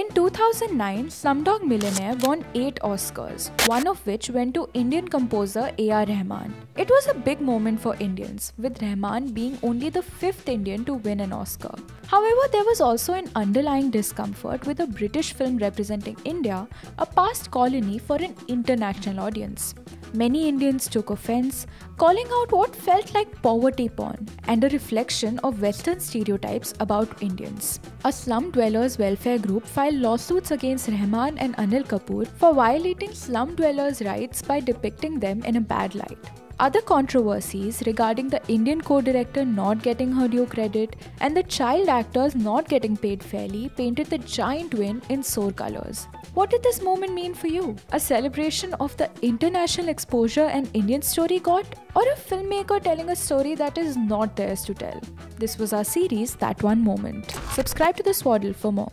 In 2009, Slumdog Millionaire won 8 Oscars, one of which went to Indian composer A.R. Rahman. It was a big moment for Indians, with Rahman being only the fifth Indian to win an Oscar. However, there was also an underlying discomfort with a British film representing India, a past colony, for an international audience. Many Indians took offense, calling out what felt like poverty porn and a reflection of Western stereotypes about Indians. A slum dwellers welfare group filed lawsuits against Rahman and Anil Kapoor for violating slum dwellers' rights by depicting them in a bad light. Other controversies regarding the Indian co director not getting her due credit and the child actors not getting paid fairly painted the giant win in sore colors. What did this moment mean for you? A celebration of the international exposure an Indian story got? Or a filmmaker telling a story that is not theirs to tell? This was our series, That One Moment. Subscribe to the Swaddle for more.